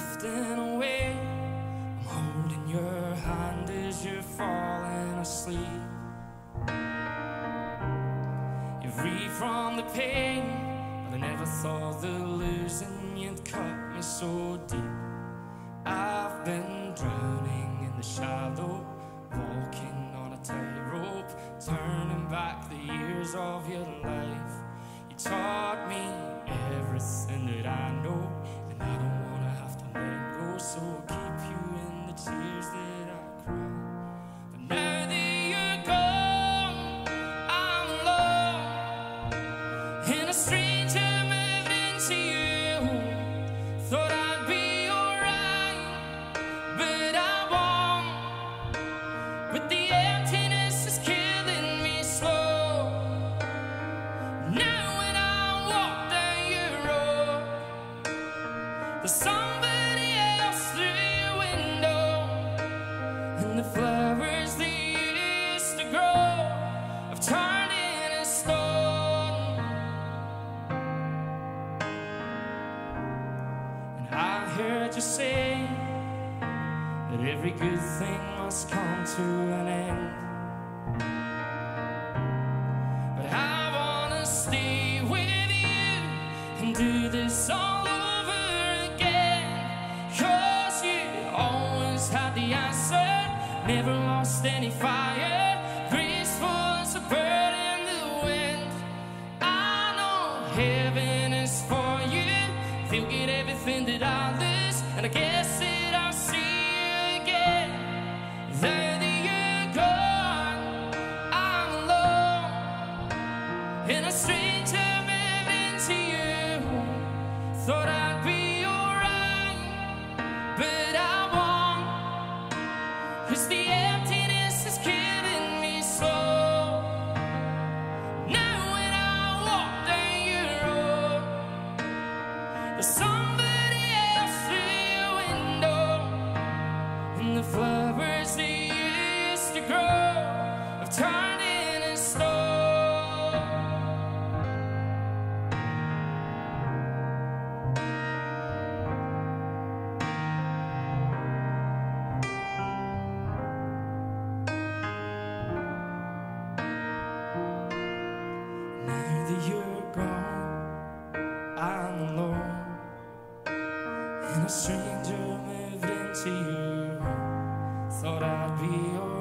drifting away. I'm holding your hand as you're falling asleep. You're free from the pain, but I never thought that losing you'd cut me so deep. I've been drowning in the shallow, walking on a tightrope, turning back the years of your life. You taught me everything that I know, and I don't there's somebody else through your window, and the flowers that used to grow have turned into stone. And I heard you say that every good thing must come to an end. But I wanna stay with you and do this all never lost any fire. Graceful as a bird in the wind. I know heaven is for you. You get everything that I lose, and I guess that I'll see you again. There that you're gone, I'm alone, and a stranger moved into you. Thought I'd be alright, but I stranger moved into you. Thought I'd be alright,